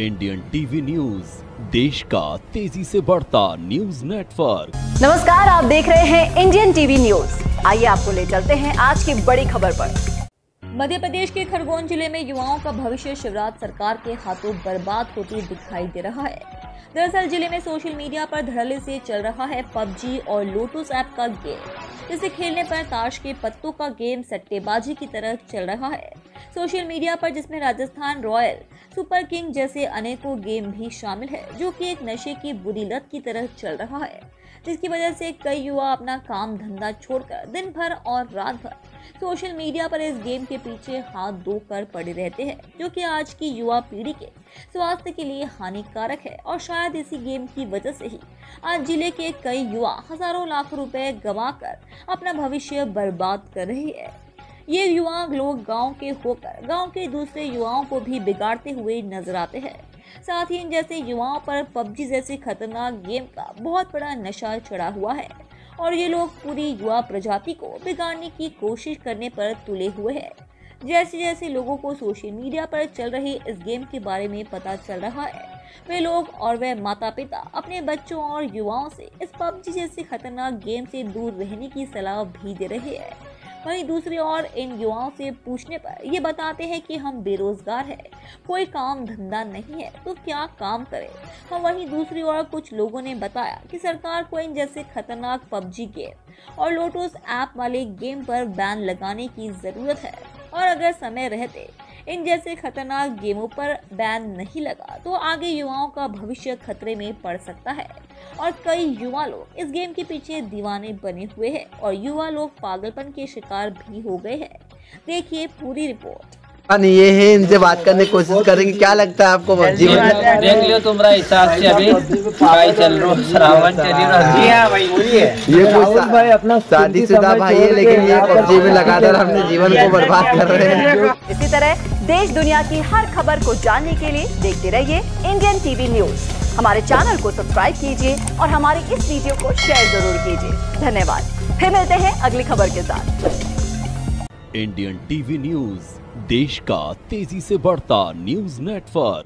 Indian TV news देश का तेज़ी से बढ़ता न्यूज़ नेटवर्क नमस्कार आप देख रहे हैं इंडियन टीवी न्यूज़ आइए आपको ले चलते हैं आज की बड़ी खबर पर। मध्य प्रदेश के खरगोन ज़िले में युवाओं का भविष्य शिवराज सरकार के हाथों बर्बाद होती दिखाई दे रहा है। दरअसल ज़िले में सोशल मीडिया पर धड़ल्ले से चल रहा है पबजी और लोटस ऐप का गेम। इसे खेलने पर ताश के पत्तों का गेम सट्टेबाजी की तरह चल रहा है। सोशल मीडिया पर जिसमें राजस्थान रॉयल सुपर किंग जैसे अनेकों गेम भी शामिल है, जो कि एक नशे की बुरी लत की तरह चल रहा है, जिसकी वजह से कई युवा अपना काम धंधा छोड़कर दिन भर और रात भर सोशल मीडिया पर इस गेम के पीछे हाथ धो कर पड़े रहते हैं, जो कि आज की युवा पीढ़ी के स्वास्थ्य के लिए हानिकारक है और शायद इसी गेम की वजह से ही आज ज़िले के कई युवा हज़ारों लाख रुपए गंवाकर अपना भविष्य बर्बाद कर रहे हैं। ये युवा लोग गाँव के होकर, गाँव के दूसरे युवाओं को भी बिगाड़ते हुए नज़र आते हैं। साथ ही इन जैसे युवाओं पर पबजी जैसे खतरनाक गेम का बहुत बड़ा नशा चढ़ा हुआ है। और ये लोग पूरी युवा प्रजाति को बिगाड़ने की कोशिश करने पर तुले हुए हैं। जैसे जैसे लोगों को सोशल मीडिया पर चल रहे इस गेम के बारे में पता चल रहा है, वे लोग और वे माता पिता अपने बच्चों और युवाओं से इस पबजी जैसे खतरनाक गेम से दूर रहने की सलाह भी दे रहे हैं। वहीं दूसरी ओर इन युवाओं से पूछने पर ये बताते हैं कि हम बेरोजगार हैं, कोई काम धंधा नहीं है तो क्या काम करें? हम वहीं दूसरी ओर कुछ लोगों ने बताया कि सरकार को इन जैसे खतरनाक पबजी गेम और लोटस ऐप वाले गेम पर बैन लगाने की ज़रूरत है। और अगर समय रहते, इन जैसे खतरनाक गेमों पर बैन नहीं लगा तो आगे युवाओं का भविष्य खतरे में पड़ सकता है। और कई युवा लोग इस गेम के पीछे दीवाने बने हुए हैं और युवा लोग पागलपन के शिकार भी हो गए हैं। देखिए पूरी रिपोर्ट। ये है इनसे बात करने की कोशिश करेंगे। क्या लगता है आपको जीवन देख लियो तुम्हारा हिसाब से अभी। भाई चल रहा श्रावण चल रहा जी हाँ भाई ये भाई अपना शादीशुदा भाई है लेकिन ये पबजी में लगातार अपने जीवन को बर्बाद कर रहे हैं। इसी तरह देश दुनिया की हर खबर को जानने के लिए देखते रहिए इंडियन टीवी न्यूज़। हमारे चैनल को सब्सक्राइब कीजिए और हमारे इस वीडियो को शेयर ज़रूर कीजिए। धन्यवाद। फिर मिलते हैं अगली खबर के साथ। इंडियन टीवी न्यूज़ देश का तेज़ी से बढ़ता न्यूज़ नेटवर्क